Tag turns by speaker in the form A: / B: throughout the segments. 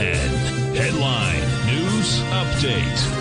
A: and Headline News Update.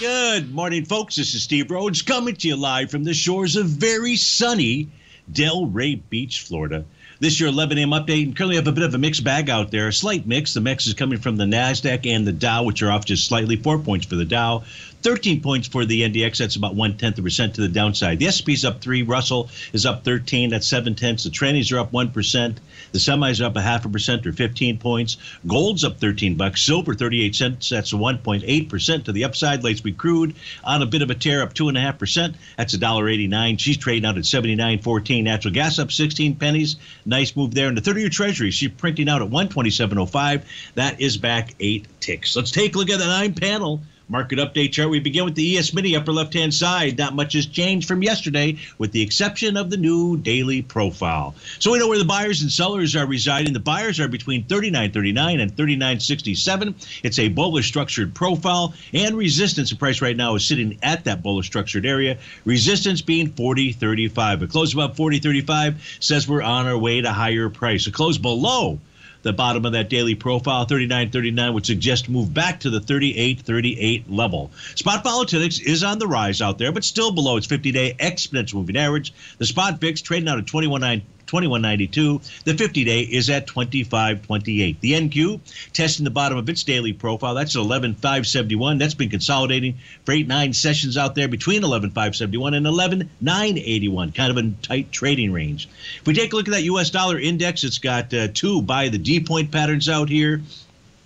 B: Good morning, folks. This is Steve Rhodes coming to you live from the shores of very sunny Delray Beach, Florida. This year 11 a.m. update, and currently have a bit of a mixed bag out there. A slight mix. The mix is coming from the NASDAQ and the Dow, which are off just slightly. Four points for the Dow, 13 points for the NDX. That's about one tenth of a percent to the downside. The S&P's up three. Russell is up 13. That's seven tenths. The trannies are up one percent. The semis are up a half a percent or 15 points. Gold's up 13 bucks. Silver 38 cents. That's 1.8 percent to the upside. Sweet crude on a bit of a tear, up two and a half percent. That's a dollar 89. She's trading out at 79.14. Natural gas up 16 pennies. Nice move there. And the 30-year Treasury, she's printing out at 127.05. That is back eight ticks. Let's take a look at the nine panel Market update chart. We begin with the ES Mini upper left hand side. Not much has changed from yesterday, with the exception of the new daily profile. So we know where the buyers and sellers are residing. The buyers are between 39.39 and 39.67. It's a bullish structured profile, and resistance. The price right now is sitting at that bullish structured area. Resistance being 40.35. A close above 40.35 says we're on our way to higher price. A close below the bottom of that daily profile, 39.39, would suggest move back to the 38.38 level. Spot volatility is on the rise out there, but still below its 50-day exponential moving average. The spot VIX trading out at 21.9 2192. The 50 day is at 2528. The NQ testing the bottom of its daily profile. That's 11571. That's been consolidating for eight, nine sessions out there between 11571 and 11981. Kind of a tight trading range. If we take a look at that U.S. dollar index, it's got uh, two buy the D point patterns out here.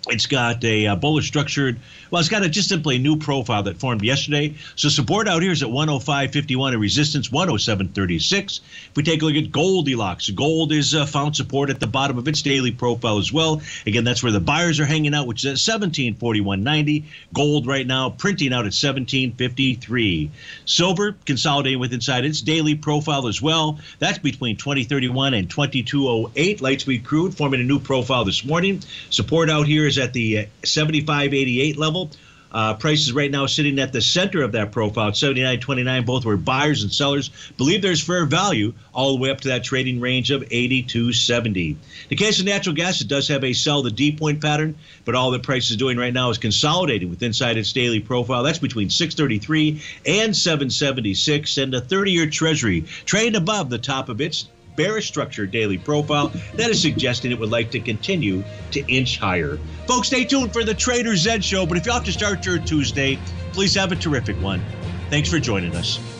B: It's got a, uh, bullish structured, well, it's got a just simply a new profile that formed yesterday. So support out here is at 105.51 and resistance 107.36. If we take a look at Goldilocks, gold is uh, found support at the bottom of its daily profile as well. Again, that's where the buyers are hanging out, which is at 1741.90. Gold right now printing out at 1753. Silver consolidating with inside its daily profile as well. That's between 2031 and 2208. Light sweet crude forming a new profile this morning. Support out here is at the uh, 75.88 level. Uh, prices right now sitting at the center of that profile at 79.29. Both were buyers and sellers believe there's fair value all the way up to that trading range of 82.70. In the case of natural gas, it does have a sell the D point pattern, but all the price is doing right now is consolidating with inside its daily profile. That's between 633 and 776, and the 30-year Treasury trading above the top of its bearish structure daily profile that is suggesting it would like to continue to inch higher. Folks, stay tuned for the Trader's Edge show. But if you have to start your Tuesday, please have a terrific one. Thanks for joining us.